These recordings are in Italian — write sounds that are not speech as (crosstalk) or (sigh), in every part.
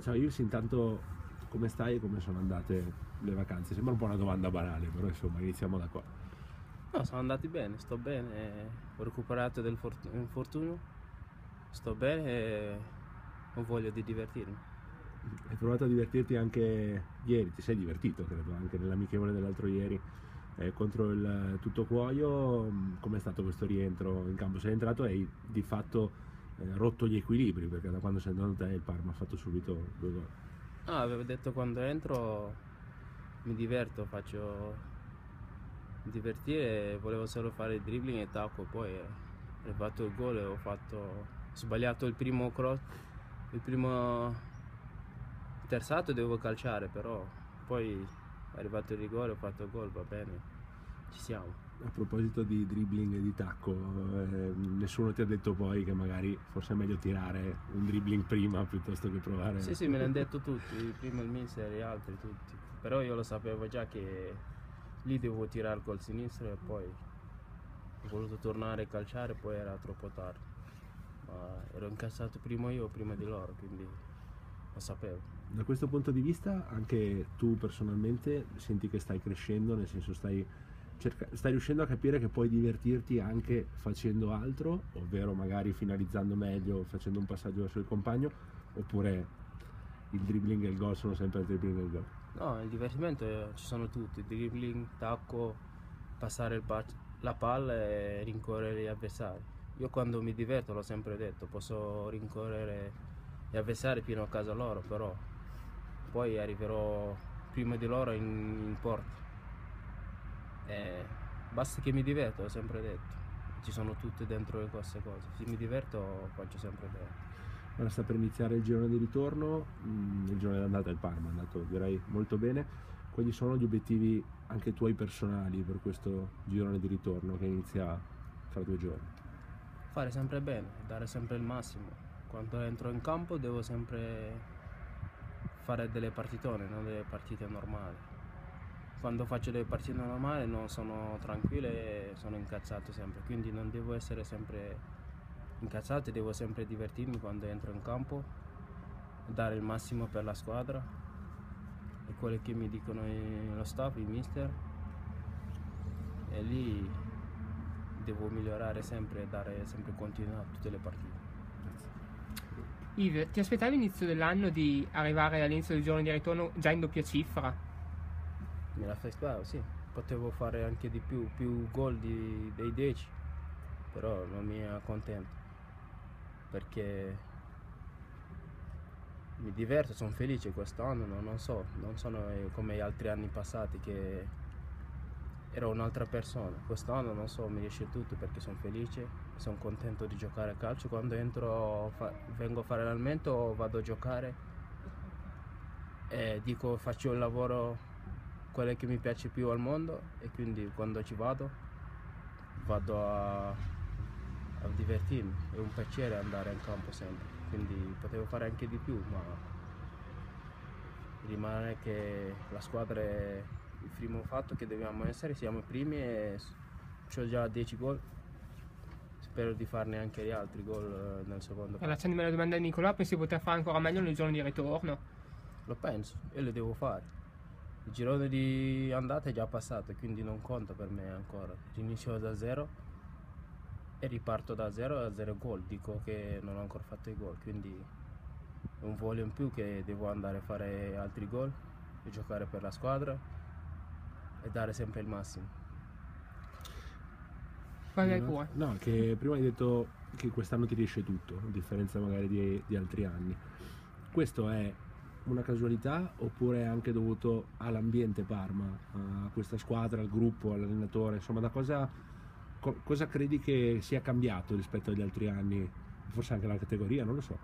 ciao Ives, intanto come stai e come sono andate le vacanze? Sembra un po' una domanda banale, però insomma iniziamo da qua. No, sono andati bene, sto bene, ho recuperato del infortunio, sto bene e ho voglia di divertirmi. Hai provato a divertirti anche ieri, ti sei divertito credo, anche nell'amichevole dell'altro ieri eh, contro il Tutto Cuoio, com'è stato questo rientro in campo? Sei entrato e hai di fatto eh, rotto gli equilibri perché da quando sei andato te il Parma ha fatto subito due gol. Ah, avevo detto quando entro mi diverto, faccio divertire, volevo solo fare dribbling e tacco, poi ho fatto il gol e ho fatto sbagliato il primo cross, il primo terzato devo calciare, però poi è arrivato il rigore, ho fatto il gol, va bene, ci siamo. A proposito di dribbling e di tacco, eh, nessuno ti ha detto poi che magari forse è meglio tirare un dribbling prima piuttosto che provare? Sì, sì, me l'hanno detto tutti, prima il mister e altri tutti, però io lo sapevo già che lì devo tirare col sinistro e poi ho voluto tornare a calciare, poi era troppo tardi. Ma ero incassato prima io, prima di loro, quindi lo sapevo. Da questo punto di vista anche tu personalmente senti che stai crescendo, nel senso stai, cerca- stai riuscendo a capire che puoi divertirti anche facendo altro, ovvero magari finalizzando meglio, facendo un passaggio verso il compagno, oppure il dribbling e il gol sono sempre il dribbling e il gol? No, il divertimento ci sono tutti, dribbling, tacco, passare pa- la palla e rincorrere gli avversari. Io quando mi diverto, l'ho sempre detto, posso rincorrere gli avversari fino a casa loro, però poi arriverò prima di loro in, in porta. E basta che mi diverto, ho sempre detto. Ci sono tutte dentro queste cose. Se mi diverto faccio sempre bene. Ora sta per iniziare il girone di ritorno, mm, il girone d'andata il Parma è andato direi molto bene. Quali sono gli obiettivi anche tuoi personali per questo girone di ritorno che inizia tra due giorni? Fare sempre bene, dare sempre il massimo. Quando entro in campo devo sempre fare delle partitone, non delle partite normali. Quando faccio delle partite normali non sono tranquille e sono incazzato sempre, quindi non devo essere sempre incazzato, devo sempre divertirmi quando entro in campo, dare il massimo per la squadra e quello che mi dicono lo staff, il mister. E lì devo migliorare sempre e dare sempre continuità a tutte le partite. Yves, ti aspettavi all'inizio dell'anno di arrivare all'inizio del giorno di ritorno già in doppia cifra? Me l'aspettavo, sì. Potevo fare anche di più, più gol dei 10, però non mi accontento. Perché mi diverto, sono felice quest'anno, no? non so, non sono come gli altri anni passati che ero un'altra persona. Quest'anno non so, mi riesce tutto perché sono felice, sono contento di giocare a calcio. Quando entro, vengo a fare l'allenamento vado a giocare e dico faccio il lavoro quello che mi piace più al mondo e quindi quando ci vado vado a, a divertirmi. È un piacere andare in campo sempre, quindi potevo fare anche di più, ma rimane che la squadra è il primo fatto che dobbiamo essere, siamo i primi e ho già 10 gol. Spero di farne anche gli altri gol eh, nel secondo tempo. Lasciandomi la domanda a Nicolò, pensi di poter fare ancora meglio nel giorno di ritorno? Lo penso e lo devo fare. Il girone di andata è già passato, quindi non conta per me ancora. Inizio da zero e riparto da zero a zero gol. Dico che non ho ancora fatto i gol, quindi è un volo in più che devo andare a fare altri gol e giocare per la squadra e dare sempre il massimo. No, no, che prima hai detto che quest'anno ti riesce tutto, a differenza magari di, di altri anni. Questo è una casualità oppure è anche dovuto all'ambiente Parma, a questa squadra, al gruppo, all'allenatore? Insomma, da cosa, co- cosa credi che sia cambiato rispetto agli altri anni? Forse anche la categoria, non lo so.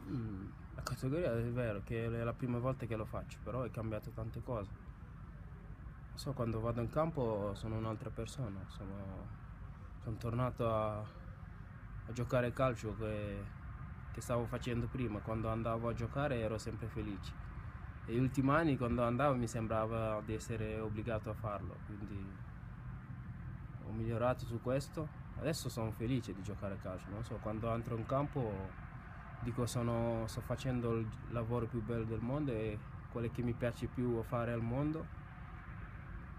Mm, la categoria è vero che è la prima volta che lo faccio, però è cambiato tante cose so, quando vado in campo sono un'altra persona, sono, sono tornato a, a, giocare calcio che, che, stavo facendo prima, quando andavo a giocare ero sempre felice. E gli ultimi anni quando andavo mi sembrava di essere obbligato a farlo, quindi ho migliorato su questo. Adesso sono felice di giocare a calcio, so, quando entro in campo dico sono, sto facendo il lavoro più bello del mondo e quello che mi piace più fare al mondo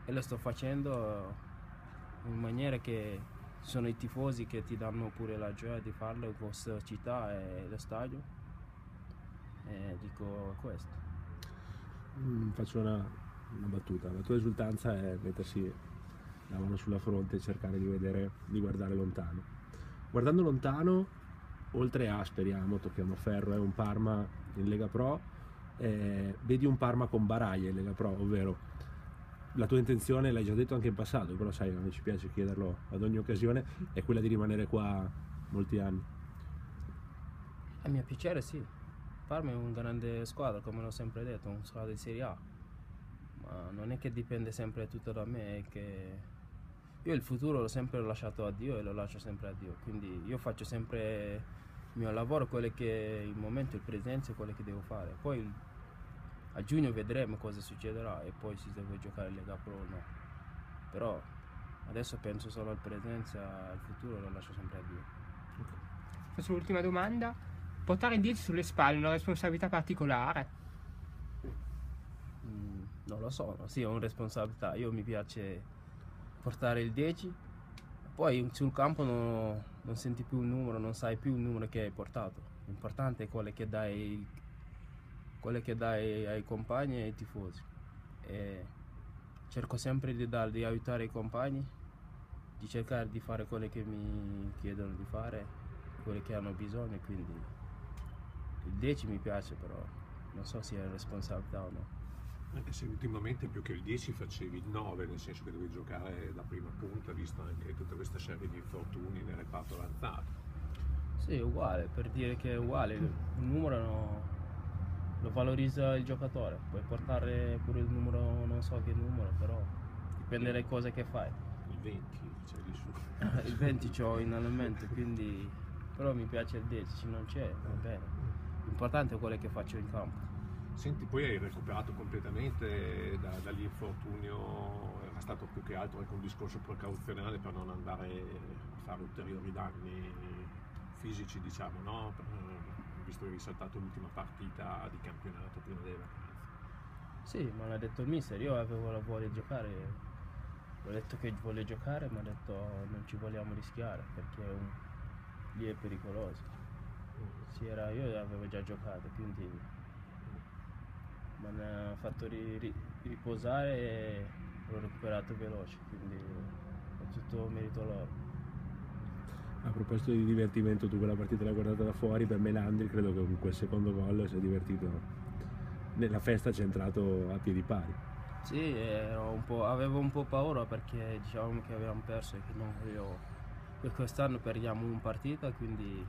e lo sto facendo in maniera che sono i tifosi che ti danno pure la gioia di farlo in questa città e lo stadio e dico questo Mm, faccio una, una battuta. La tua esultanza è mettersi la mano sulla fronte e cercare di vedere, di guardare lontano. Guardando lontano, oltre a, speriamo, tocchiamo ferro, è un Parma in Lega Pro, eh, vedi un Parma con Baraglia in Lega Pro, ovvero la tua intenzione, l'hai già detto anche in passato, però sai, me ci piace chiederlo ad ogni occasione, è quella di rimanere qua molti anni. A mio piacere sì. Parma è una grande squadra, come l'ho sempre detto, una squadra di Serie A. Ma non è che dipende sempre tutto da me, è che io il futuro l'ho sempre lasciato a Dio e lo lascio sempre a Dio. Quindi io faccio sempre il mio lavoro, quello che il momento, il presente, quello che devo fare. Poi a giugno vedremo cosa succederà e poi se devo giocare Lega Pro o no. Però adesso penso solo al presente, al futuro lo lascio sempre a Dio. Faccio l'ultima domanda. Portare il 10 sulle spalle è una responsabilità particolare? Mm, non lo so, no? sì, è una responsabilità. Io mi piace portare il 10, poi sul campo non, non senti più il numero, non sai più il numero che hai portato. L'importante è quello che dai, quello che dai ai compagni e ai tifosi. E cerco sempre di, dar, di aiutare i compagni, di cercare di fare quello che mi chiedono di fare, quello che hanno bisogno, quindi il 10 mi piace però non so se è responsabilità o no. Anche se ultimamente più che il 10 facevi il 9, nel senso che dovevi giocare da prima punta, visto anche tutta questa serie di infortuni nel reparto avanzato. Sì, è uguale, per dire che è uguale, il numero no, lo valorizza il giocatore, puoi portare pure il numero, non so che numero, però dipende dalle cose che fai. Il 20, cioè lì su. (laughs) il 20 ho in allenamento, quindi però mi piace il 10, se non c'è, va bene. L'importante è quello che faccio in campo. Senti, poi hai recuperato completamente da, dall'infortunio, era stato più che altro anche un discorso precauzionale per non andare a fare ulteriori danni fisici, diciamo, no? Eh, Visto che avevi saltato l'ultima partita di campionato prima delle vacanze. Sì, ma l'ha detto il mister, io avevo la voglia di giocare, ho detto che voglio giocare, ma ho detto non ci vogliamo rischiare perché un- lì è pericoloso. Sì, era, io avevo già giocato, quindi mi hanno fatto ri- ri- riposare e l'ho recuperato veloce, quindi è tutto merito loro. A proposito di divertimento, tu quella partita l'hai guardata da fuori, per me Landri credo che con quel secondo gol si è divertito. Nella festa ci è entrato a piedi pari. Sì, ero un po'- avevo un po' paura perché dicevamo che avevamo perso e che che quest'anno perdiamo una partita, quindi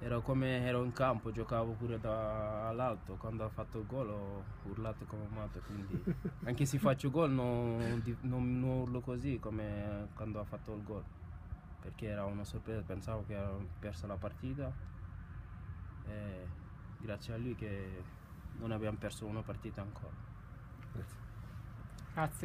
ero come ero in campo, giocavo pure da all'alto, quando ha fatto il gol ho urlato come un matto, quindi (laughs) anche se faccio gol non, non- non urlo così come quando ha fatto il gol, perché era una sorpresa, pensavo che avevo perso la partita e grazie a lui che non abbiamo perso una partita ancora. Grazie. Grazie.